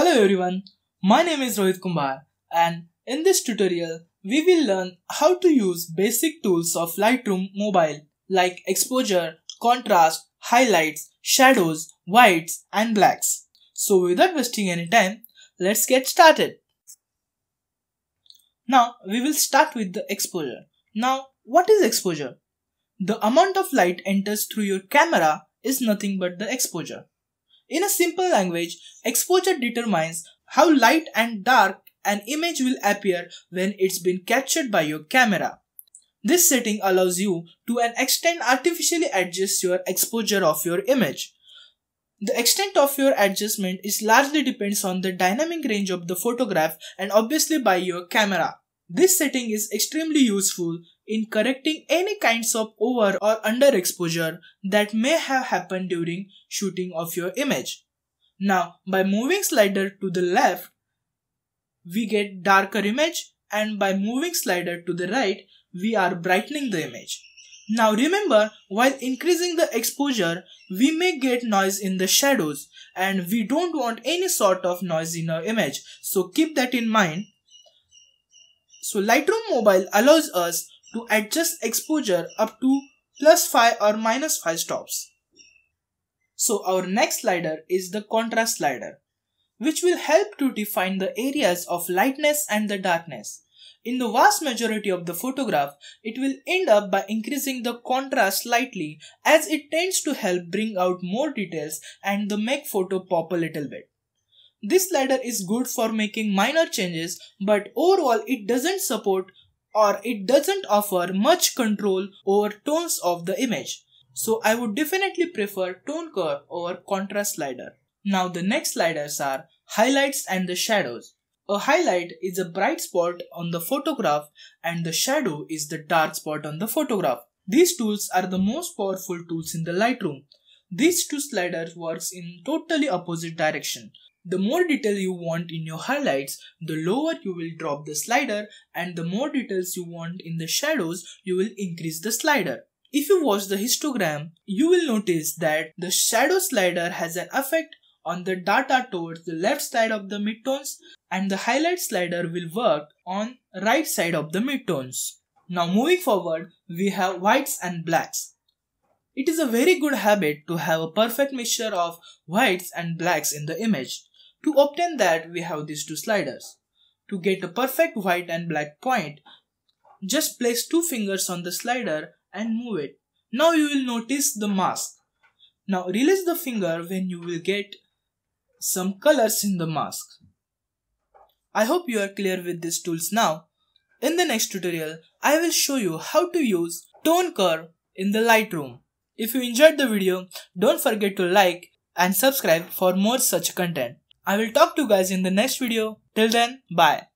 Hello everyone, my name is Rohit Kumbhar and in this tutorial we will learn how to use basic tools of Lightroom mobile like exposure, contrast, highlights, shadows, whites and blacks. So without wasting any time, let's get started. Now we will start with the exposure. Now what is exposure? The amount of light enters through your camera is nothing but the exposure. In a simple language, exposure determines how light and dark an image will appear when it's been captured by your camera. This setting allows you to an extent artificially adjust your exposure of your image. The extent of your adjustment is largely depends on the dynamic range of the photograph and obviously by your camera. This setting is extremely useful in correcting any kinds of over or underexposure that may have happened during shooting of your image. Now, by moving slider to the left, we get darker image and by moving slider to the right, we are brightening the image. Now remember, while increasing the exposure, we may get noise in the shadows and we don't want any sort of noise in our image. So keep that in mind so Lightroom Mobile allows us to adjust exposure up to plus 5 or minus 5 stops. So our next slider is the contrast slider, which will help to define the areas of lightness and the darkness. In the vast majority of the photograph, it will end up by increasing the contrast slightly as it tends to help bring out more details and the make photo pop a little bit. This slider is good for making minor changes but overall it doesn't support or it doesn't offer much control over tones of the image. So I would definitely prefer tone curve over contrast slider. Now the next sliders are highlights and the shadows. A highlight is a bright spot on the photograph and the shadow is the dark spot on the photograph. These tools are the most powerful tools in the Lightroom. These two sliders works in totally opposite direction. The more detail you want in your highlights, the lower you will drop the slider and the more details you want in the shadows, you will increase the slider. If you watch the histogram, you will notice that the shadow slider has an effect on the data towards the left side of the midtones and the highlight slider will work on right side of the midtones. Now moving forward, we have whites and blacks. It is a very good habit to have a perfect mixture of whites and blacks in the image. To obtain that, we have these two sliders. To get a perfect white and black point, just place two fingers on the slider and move it. Now you will notice the mask. Now release the finger when you will get some colors in the mask. I hope you are clear with these tools now. In the next tutorial, I will show you how to use tone curve in the Lightroom. If you enjoyed the video, don't forget to like and subscribe for more such content. I will talk to you guys in the next video. Till then, bye.